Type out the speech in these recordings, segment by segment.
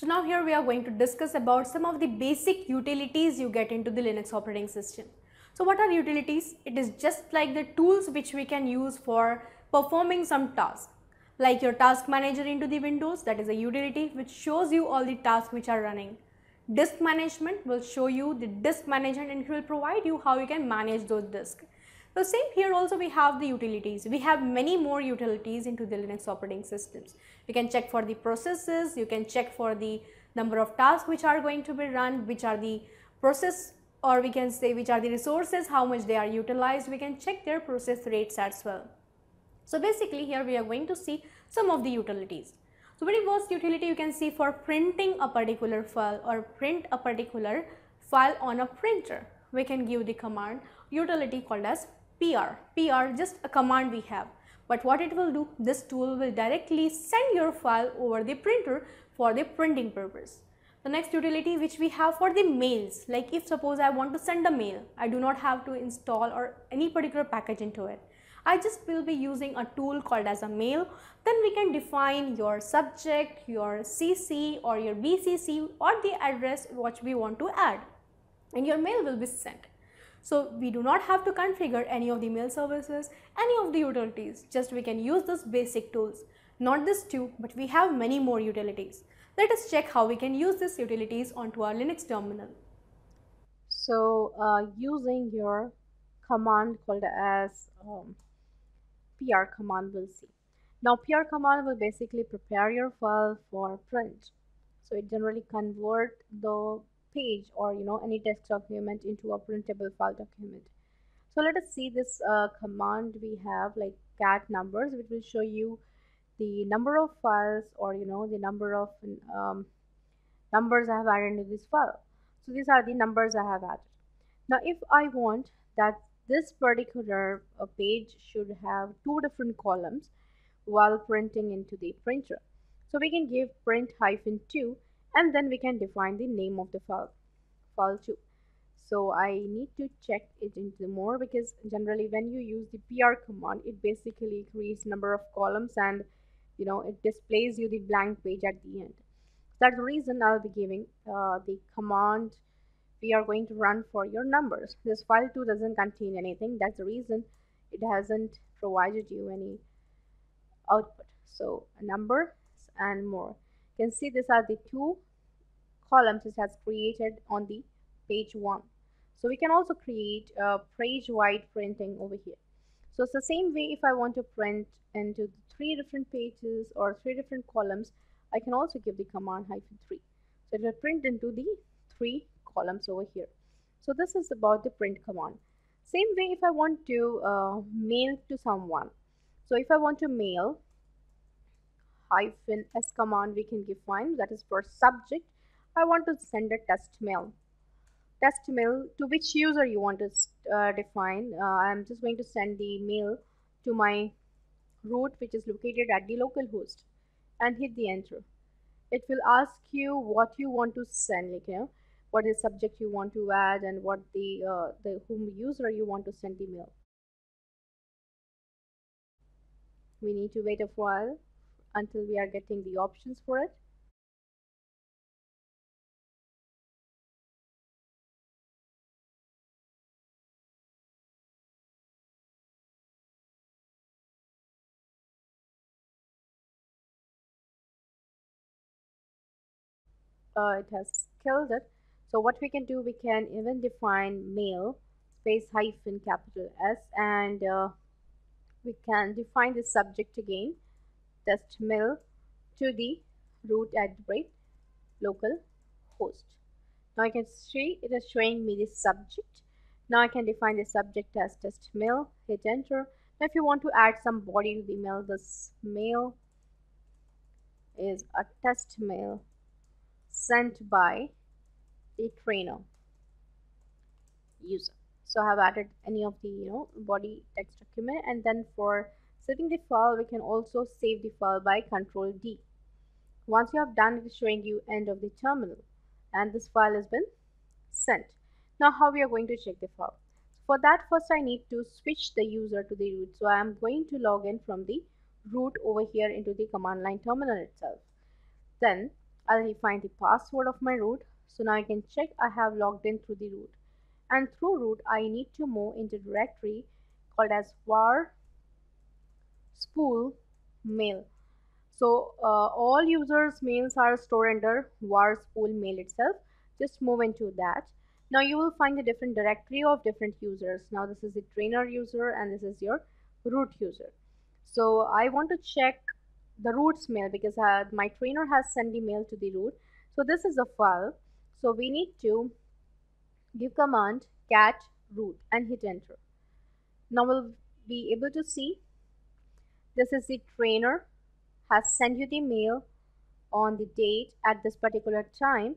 So now here we are going to discuss about some of the basic utilities you get into the Linux operating system. So what are utilities? It is just like the tools which we can use for performing some task. Like your task manager into the Windows, that is a utility which shows you all the tasks which are running. Disk management will show you the disk management and it will provide you how you can manage those disks. So same here also we have the utilities. We have many more utilities into the Linux operating systems. You can check for the processes, you can check for the number of tasks which are going to be run, which are the process or we can say which are the resources, how much they are utilized. We can check their process rates as well. So basically here we are going to see some of the utilities. So very first utility you can see for printing a particular file or print a particular file on a printer. We can give the command utility called as PR. PR just a command we have. But what it will do, this tool will directly send your file over the printer for the printing purpose. The next utility which we have for the mails, like if suppose I want to send a mail, I do not have to install or any particular package into it. I just will be using a tool called as a mail. Then we can define your subject, your CC or your BCC or the address which we want to add and your mail will be sent. So we do not have to configure any of the mail services, any of the utilities, just we can use those basic tools. Not this two, but we have many more utilities. Let us check how we can use these utilities onto our Linux terminal. So uh, using your command called as um, PR command we'll see. Now PR command will basically prepare your file for print. So it generally convert the page or you know any text document into a printable file document. So let us see this uh, command we have like cat numbers which will show you the number of files or you know the number of um, numbers I have added into this file. So these are the numbers I have added. Now if I want that this particular uh, page should have two different columns while printing into the printer. So we can give print hyphen 2 and then we can define the name of the file file too. So I need to check it into more because generally when you use the PR command it basically creates number of columns and you know it displays you the blank page at the end. That's the reason I'll be giving uh, the command we are going to run for your numbers. This file 2 doesn't contain anything. That's the reason it hasn't provided you any output. So a number and more you can see these are the two columns it has created on the page one. So we can also create a page wide printing over here. So it's the same way if I want to print into three different pages or three different columns I can also give the command hyphen 3 so it will print into the three columns over here. So this is about the print command. Same way if I want to uh, mail to someone. So if I want to mail hyphen s command we can define that is for subject. I want to send a test mail. Test mail to which user you want to uh, define. Uh, I'm just going to send the mail to my root which is located at the local host and hit the enter. It will ask you what you want to send like you know what is subject you want to add and what the uh, the whom user you want to send the mail. We need to wait a while until we are getting the options for it. Uh, it has killed it. So what we can do, we can even define mail space hyphen capital S and uh, we can define the subject again test mail to the root rate local host. Now I can see it is showing me the subject. Now I can define the subject as test mail, hit enter. Now if you want to add some body to the mail, this mail is a test mail sent by the trainer user. So I have added any of the you know body text document and then for Saving the file, we can also save the file by Control D. Once you have done, it is showing you end of the terminal and this file has been sent. Now how we are going to check the file? For that first I need to switch the user to the root. So I am going to log in from the root over here into the command line terminal itself. Then I'll define the password of my root. So now I can check I have logged in through the root. And through root, I need to move into directory called as var spool mail. So uh, all users mails are stored under var spool mail itself. Just move into that. Now you will find the different directory of different users. Now this is the trainer user and this is your root user. So I want to check the root's mail because uh, my trainer has sent the mail to the root. So this is a file. So we need to give command cat root and hit enter. Now we'll be able to see this is the trainer has sent you the mail on the date at this particular time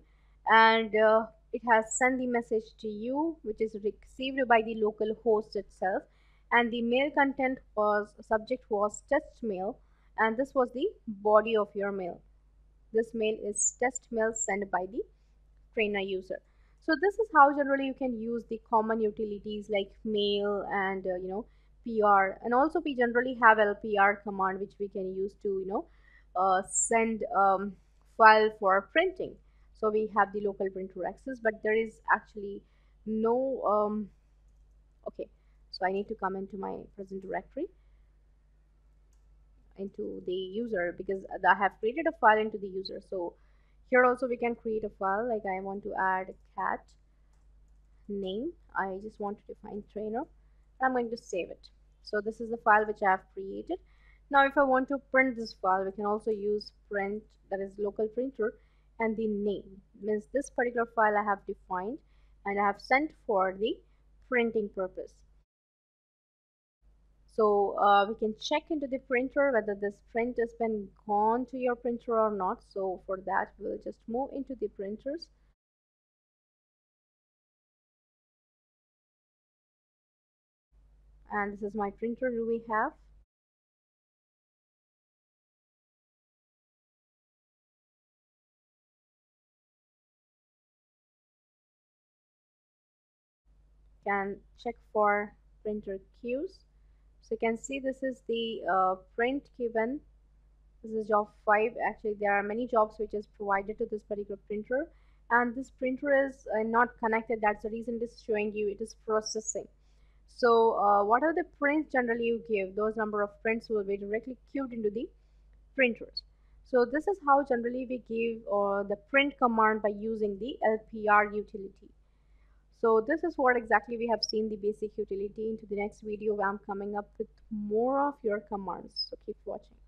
and uh, it has sent the message to you which is received by the local host itself. And the mail content was subject was test mail and this was the body of your mail. This mail is test mail sent by the trainer user. So this is how generally you can use the common utilities like mail and uh, you know PR and also we generally have LPR command which we can use to you know uh, send um, file for printing. So we have the local printer access but there is actually no um, okay. So I need to come into my present directory into the user because I have created a file into the user. So here also we can create a file like I want to add cat name. I just want to define trainer I'm going to save it. So this is the file which I have created. Now if I want to print this file we can also use print that is local printer and the name. Means this particular file I have defined and I have sent for the printing purpose. So uh, we can check into the printer whether this print has been gone to your printer or not. So for that we'll just move into the printers and this is my printer do we have. Can check for printer queues. So you can see this is the uh, print given. This is job 5 actually there are many jobs which is provided to this particular printer. And this printer is uh, not connected. That's the reason it is showing you it is processing so uh, what are the prints generally you give? Those number of prints will be directly queued into the printers. So this is how generally we give uh, the print command by using the LPR utility. So this is what exactly we have seen the basic utility. Into the next video I'm coming up with more of your commands. So keep watching.